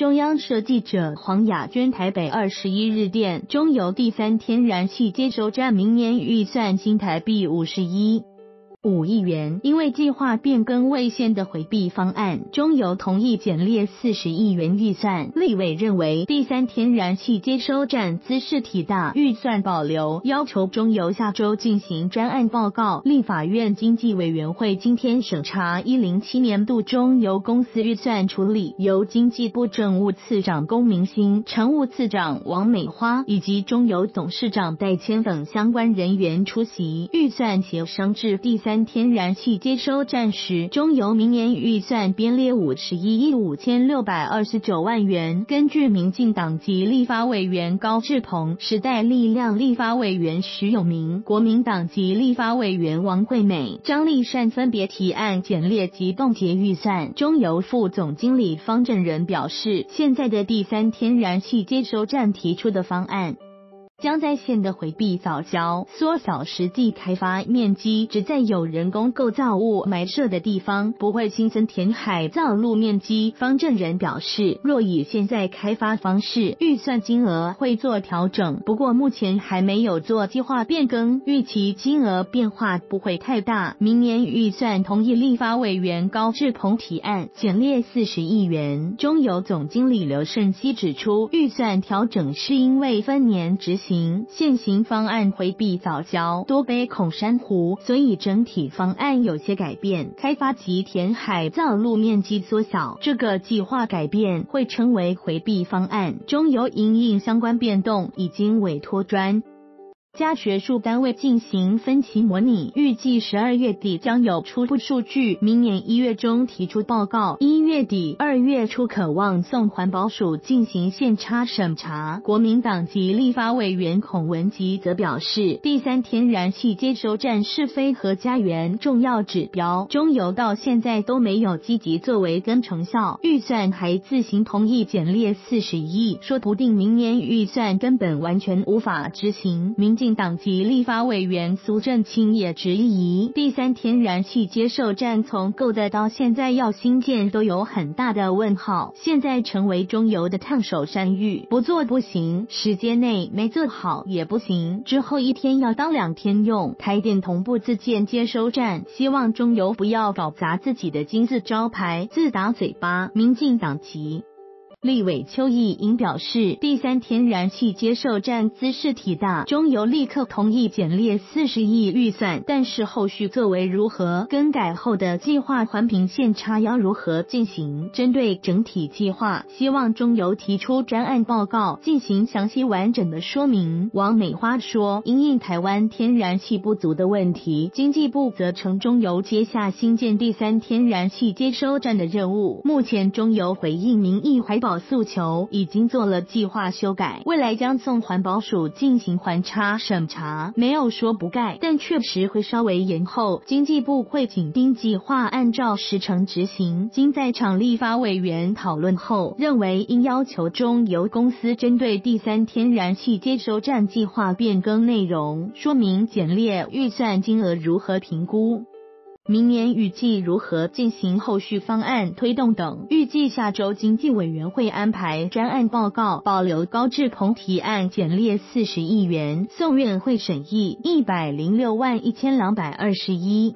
中央社记者黄雅娟台北二十一日电，中油第三天然气接收站明年预算新台币五十一。五亿元，因为计划变更未现的回避方案，中油同意减列四十亿元预算。立委认为第三天然气接收站姿势体大，预算保留，要求中油下周进行专案报告。立法院经济委员会今天审查一零七年度中油公司预算处理，由经济部政务次长龚明鑫、常务次长王美花以及中油董事长戴谦等相关人员出席预算协商至第三。三天然气接收站时，中油明年预算编列五十一亿五千六百二十九万元。根据民进党籍立法委员高志鹏、时代力量立法委员徐永明、国民党籍立法委员王惠美、张立善分别提案减列及冻结预算。中油副总经理方正仁表示，现在的第三天然气接收站提出的方案。将在线的回避早交，缩小实际开发面积，只在有人工构造物埋设的地方，不会新增填海造陆面积。方正人表示，若以现在开发方式，预算金额会做调整，不过目前还没有做计划变更，预期金额变化不会太大。明年预算同意立法委员高志鹏提案减列四十亿元。中油总经理刘胜熙指出，预算调整是因为分年执行。现行方案回避早教多杯孔珊瑚，所以整体方案有些改变，开发及填海造陆面积缩小。这个计划改变会称为回避方案。中油因应相关变动，已经委托专。加学术单位进行分期模拟，预计十二月底将有初步数据，明年一月中提出报告，一月底二月初可望送环保署进行现差审查。国民党籍立法委员孔文吉则表示，第三天然气接收站是非和家园重要指标，中油到现在都没有积极作为跟成效，预算还自行同意减列四十亿，说不定明年预算根本完全无法执行。民进党籍立法委员苏振清也质疑，第三天然气接受站从购的到现在要新建都有有很大的问号，现在成为中游的烫手山芋，不做不行，时间内没做好也不行，之后一天要当两天用。开店同步自建接收站，希望中游不要搞砸自己的金字招牌，自打嘴巴。民进党籍。立委邱毅英表示，第三天然气接受站姿势体大，中油立刻同意减列四十亿预算，但是后续作为如何更改后的计划环评线差要如何进行？针对整体计划，希望中油提出专案报告，进行详细完整的说明。王美花说，因应台湾天然气不足的问题，经济部则成中油接下新建第三天然气接收站的任务。目前中油回应民意怀诉求已经做了计划修改，未来将送环保署进行环差审查，没有说不盖，但确实会稍微延后。经济部会紧盯计划，按照时程执行。经在场立法委员讨论后，认为应要求中油公司针对第三天然气接收站计划变更内容，说明简列预算金额如何评估。明年预计如何进行后续方案推动等，预计下周经济委员会安排专案报告，保留高志鹏提案简列四十亿元，送院会审议一百零六万一千两百二十一。